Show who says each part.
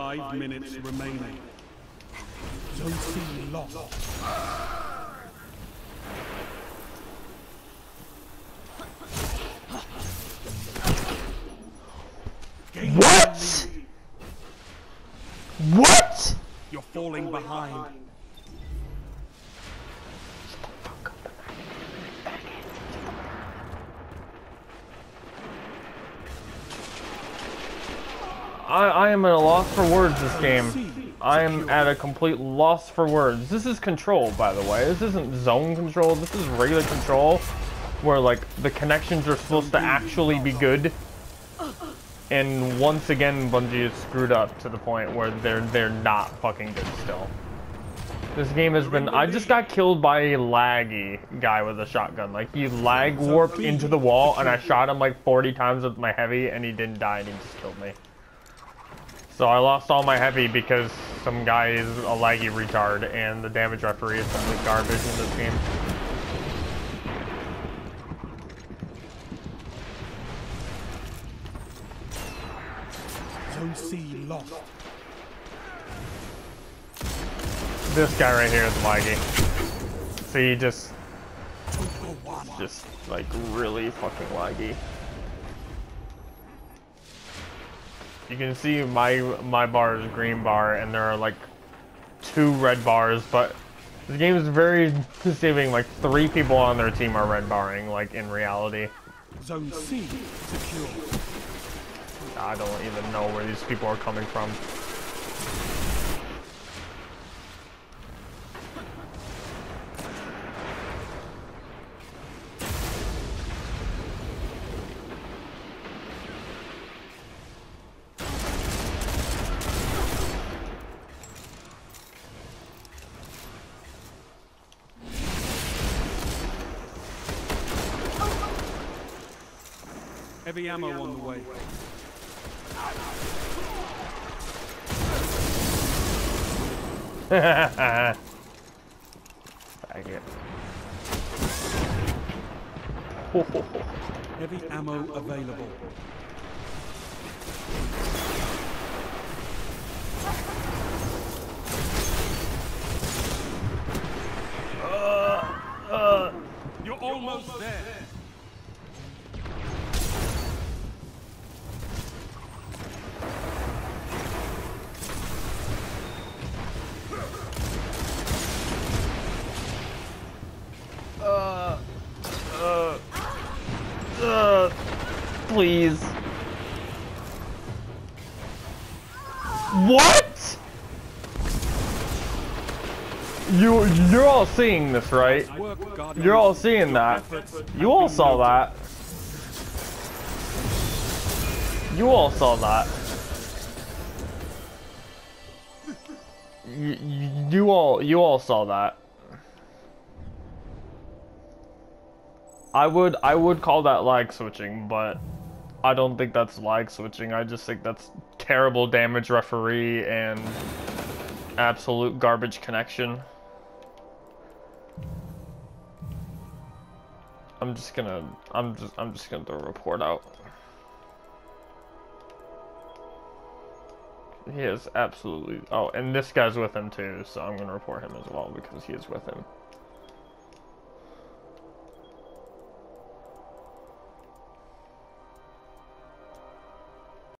Speaker 1: Five minutes remaining. Zone C lost.
Speaker 2: What? What?
Speaker 1: You're falling behind.
Speaker 2: I, I am at a loss for words this game. I am at a complete loss for words. This is control, by the way. This isn't zone control. This is regular control, where like the connections are supposed to actually be good. And once again, Bungie is screwed up to the point where they're they're not fucking good still. This game has been. I just got killed by a laggy guy with a shotgun. Like he lag warped into the wall, and I shot him like 40 times with my heavy, and he didn't die, and he just killed me. So I lost all my heavy because some guy is a laggy retard, and the damage referee is simply garbage in this game.
Speaker 1: Zone C lost.
Speaker 2: This guy right here is laggy. See, just,
Speaker 1: for one.
Speaker 2: just like really fucking laggy. You can see my my bar is green bar, and there are like two red bars, but this game is very deceiving. Like three people on their team are red barring, like in reality.
Speaker 1: Zone C secure.
Speaker 2: I don't even know where these people are coming from.
Speaker 1: Heavy ammo on the way.
Speaker 2: Faggot.
Speaker 1: Heavy ammo available. You're almost there.
Speaker 2: Please. What? You you're all seeing this, right? You're all seeing that. You all saw that. You all saw that. You, you all you all saw that. I would I would call that lag switching, but I don't think that's lag switching. I just think that's terrible damage referee and absolute garbage connection. I'm just gonna I'm just I'm just gonna throw a report out. He is absolutely oh, and this guy's with him too, so I'm gonna report him as well because he is with him.